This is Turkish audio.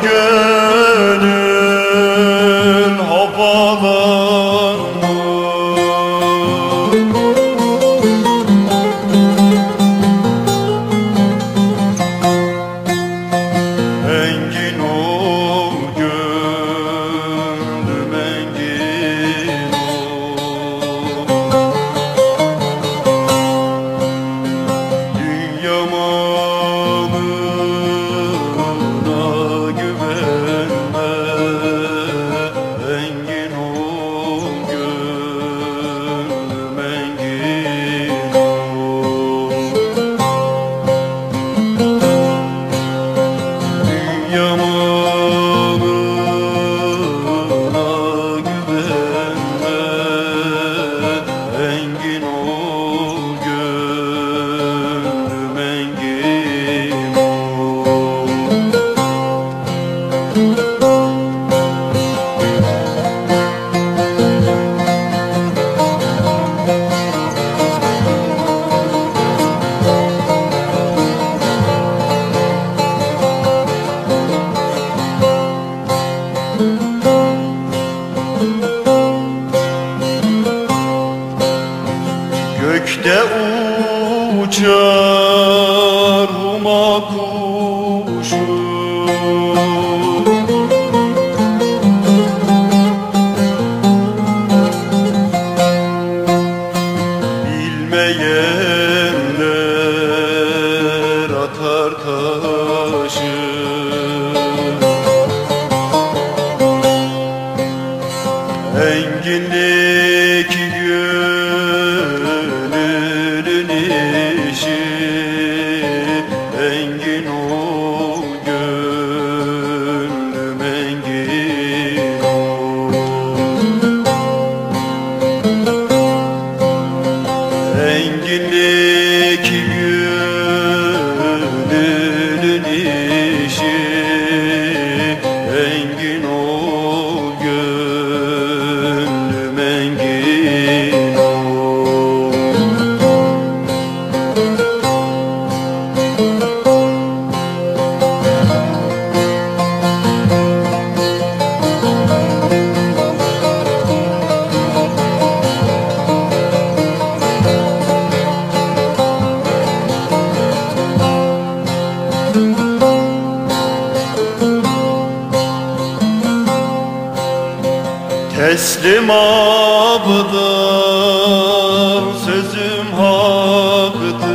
good. uçar Roma kuşu. Bilmeyenler atar taşı. Enginlik keep Teslim abdır, sözüm haktır.